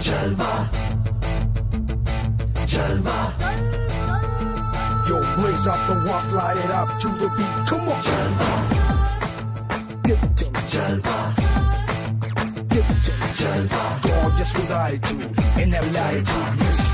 Jalva, Jalva, Yo, blaze up the walk, light it up to the beat. Come on. Jalva, Give it to me. Jalwa. Give it to me. Gorgeous with attitude. and that attitude Miss